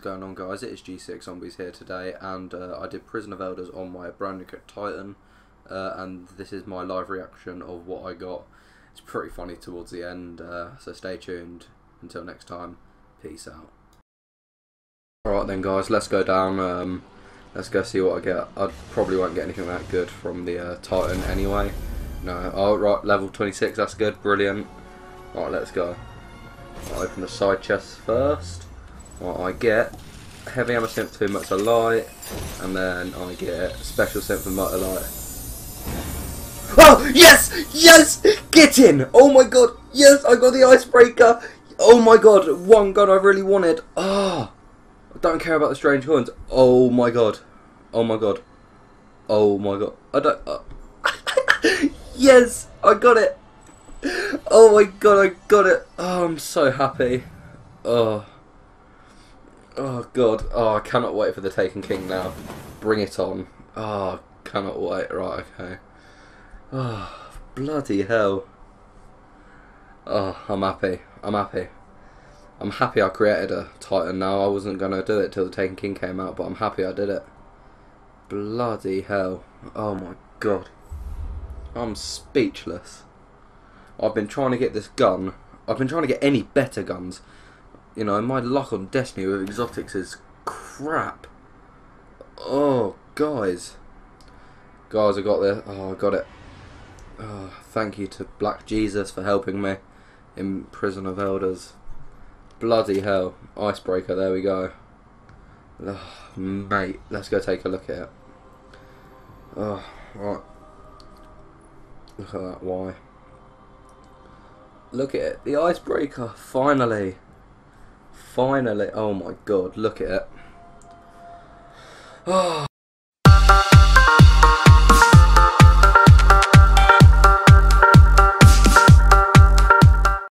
going on guys? It is GC x Zombies here today and uh, I did Prison of Elders on my brand new Titan uh, and this is my live reaction of what I got. It's pretty funny towards the end uh, so stay tuned. Until next time, peace out. Alright then guys, let's go down. Um, let's go see what I get. I probably won't get anything that good from the uh, Titan anyway. No, oh right, level 26, that's good, brilliant. Alright, let's go. I'll open the side chest first what I get heavy ammo synth 2 mote of light and then I get special sent for much mote of light. Oh yes! Yes! Get in! Oh my god! Yes I got the icebreaker! Oh my god! One gun I really wanted. Oh I don't care about the strange coins oh my god! Oh my god! Oh my god! I don't uh, yes! I got it! Oh my god! I got it! Oh I'm so happy. Oh Oh god. Oh, I cannot wait for the Taken King now. Bring it on. Oh, cannot wait. Right, okay. Oh, bloody hell. Oh, I'm happy. I'm happy. I'm happy I created a Titan now. I wasn't going to do it till the Taken King came out, but I'm happy I did it. Bloody hell. Oh my god. I'm speechless. I've been trying to get this gun. I've been trying to get any better guns you know, my luck on Destiny with exotics is crap. Oh, guys. Guys, I got there. Oh, I got it. Oh, thank you to Black Jesus for helping me in Prison of Elders. Bloody hell. Icebreaker, there we go. Oh, mate, let's go take a look at it. Oh, right. Look at that, why? Look at it, the icebreaker, finally. Finally, oh my god, look at it. Oh.